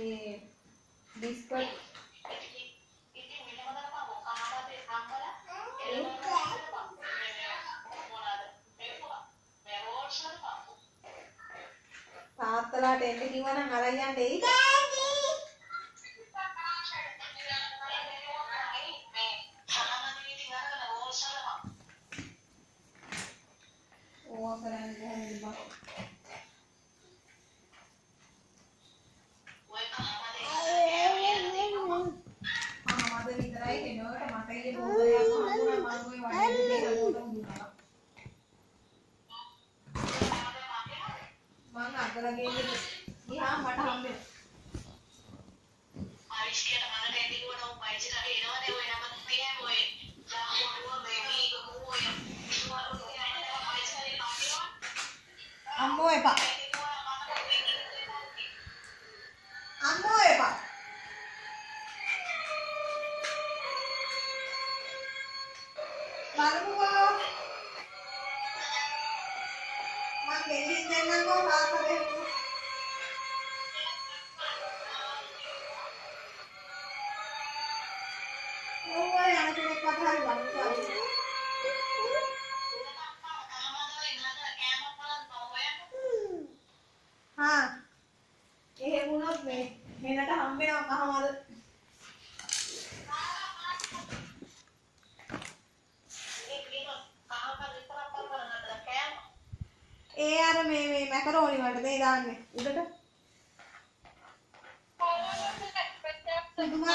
මේ බිස්කට් ඉතින් මෙහෙම කරපන් මොකක්ද හම්බලා එළවලු මොනවාද මේ රෝල්ස් කරපන් තාත්තලාට එන්න කිව්වනම් අරන් යන්න එයිද? මං අගල ගෙන්නේ ගියා මට හම්බෙන්නේ. අම්මෝ එපා. අම්මෝ එපා. මං ගෙලින් දෙන්නකෝ තාත්තා දෙන්නකෝ. ඕවා යන කෙනෙක් අතහරි බලන්න. හා. එහෙම වුණොත් මේ හෙනට හම්බෙනවා කහමද? ඒ අර මේ මේ මැකරෝනි වලට මේ දාන්නේ උඩට. පුදුමද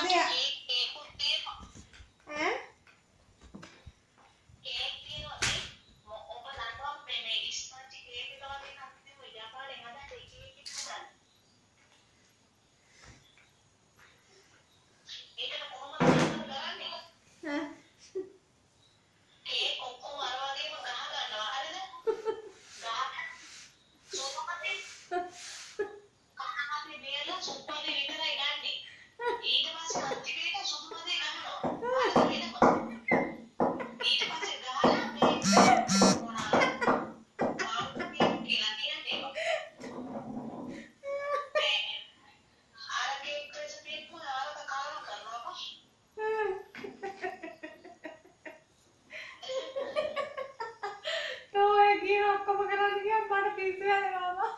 ඔක්කොම කරන්න ගියාම මට පිස්සු යනවා.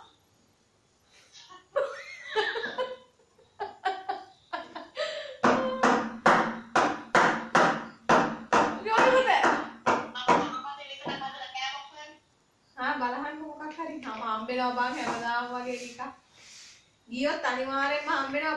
යෝනිද? ආ බලහන් මොකක් හරි. මම හම්බෙනවා බං හැමදාම වගේ ටිකක්. ගියොත් අනිවාර්යෙන්ම හම්බෙනවා